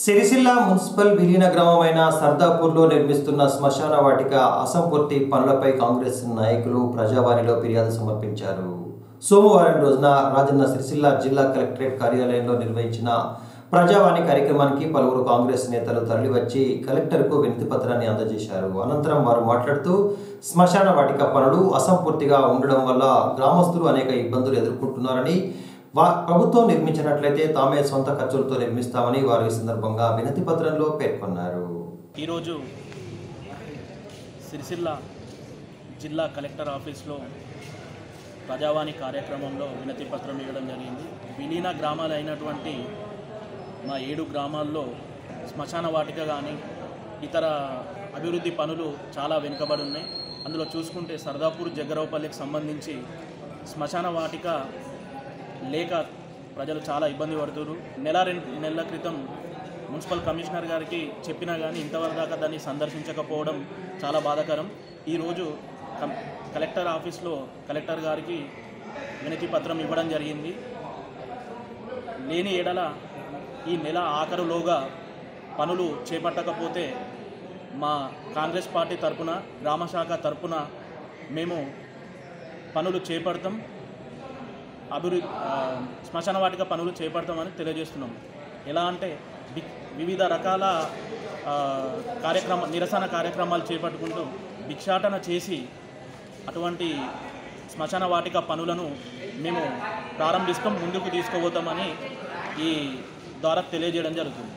Sircilla municipal విలీన గ్రామమైన సర్దాపూర్లో నిర్మిస్తున్న శ్మశాన వాటిక అసంపూర్తి పనులపై కాంగ్రెస్ నాయకులు ప్రజావాణిలో ఫిర్యాదు సమర్పించారు. సోమవారం రోజున రాజన్న సిరిసిల్ల జిల్లా కలెక్టరేట్ కార్యాలయంలో నిర్వహించిన ప్రజావాణి కార్యక్రమానికి పలువురు కాంగ్రెస్ నేతలు తరలివచ్చి కలెక్టర్కు వినతి పత్రాన్ని అందజేశారు. అనంతరం వారు మాట్లాడుతూ శ్మశాన వాటిక పనులు అసంపూర్తిగా ఉండడం వల్ల గ్రామస్తులు అనేక ఇబ్బందులు ఎదుర్కొంటున్నారని వా ప్రభుత్వం నిర్మించినట్లయితే తామే సొంత ఖర్చులతో నిర్మిస్తామని వారు ఈ సందర్భంగా వినతి పత్రంలో పేర్కొన్నారు. ఈరోజు సిరిసిల్ల జిల్లా కలెక్టర్ ఆఫీస్లో ప్రజావాణి కార్యక్రమంలో వినతి పత్రం ఇవ్వడం జరిగింది. విలీన గ్రామాలు అయినటువంటి మా ఏడు గ్రామాల్లో శ్మశాన వాటిక కానీ ఇతర అభివృద్ధి పనులు చాలా వెనుకబడి ఉన్నాయి. అందులో చూసుకుంటే సర్దాపూర్ జగ్గరావుపల్లికి సంబంధించి శ్మశాన వాటిక లేక ప్రజలు చాలా ఇబ్బంది పడుతున్నారు. నెల రెండు నెలల క్రితం మున్సిపల్ కమిషనర్ గారికి చెప్పినా కానీ ఇంతవరకు దాకా దాన్ని సందర్శించకపోవడం చాలా బాధాకరం. ఈరోజు కలెక్టర్ ఆఫీస్లో కలెక్టర్ గారికి వినతి పత్రం ఇవ్వడం జరిగింది. లేని ఏడల ఈ నెల ఆఖరులోగా పనులు చేపట్టకపోతే మా కాంగ్రెస్ పార్టీ తరపున గ్రామశాఖ తరపున మేము పనులు చేపడతాం. అభివృద్ధి శ్మశాన వాటిక పనులు చేపడతామని తెలియజేస్తున్నాం ఎలా అంటే వివిధ రకాల కార్యక్రమ నిరసన కార్యక్రమాలు చేపట్టుకుంటూ భిక్షాటన చేసి అటువంటి శ్మశాన వాటిక పనులను మేము ప్రారంభిస్తాం ముందుకు తీసుకుపోతామని ఈ ద్వారా తెలియజేయడం జరుగుతుంది.